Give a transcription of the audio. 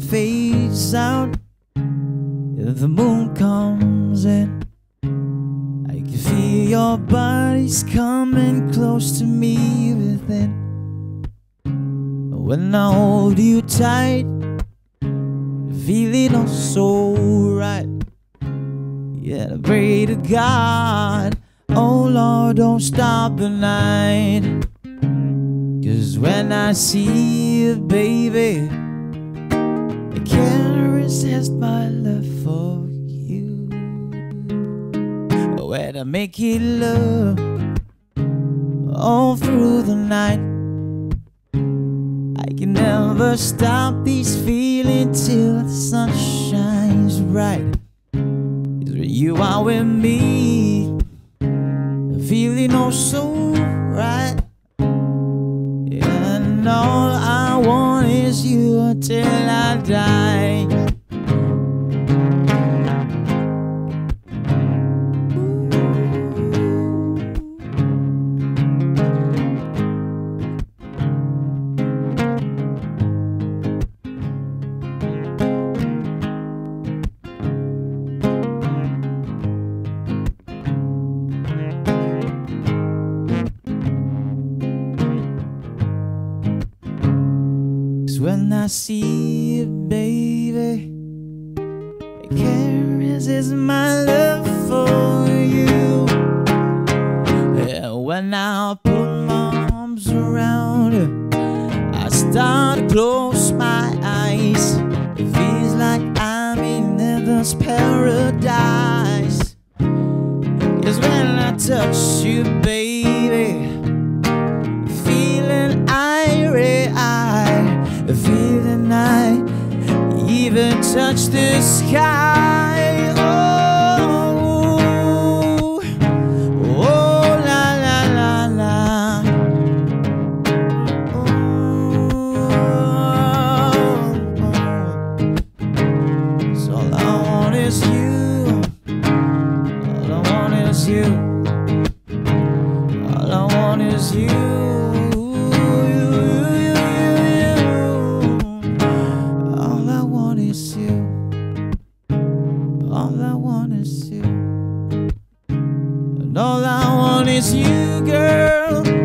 fades out, and the moon comes in. I can feel your body's coming close to me within. When I hold you tight, feeling oh so right. Yeah, I pray to God, oh Lord, don't stop the night. Cause when I see you, baby, resist my love for you. When I make you love all through the night, I can never stop these feelings till the sun shines bright. You are with me, feeling oh so right. And all I want is you until I die. When I see you, baby, I can't resist my love for you. Yeah, when I put my arms around you, I start to close my eyes. It feels like I'm in heaven's paradise. Cause when I touch you, baby, touch the sky. Oh, oh la la la la. So all I want is you. All I want is you. All I want is. You, It's you, girl.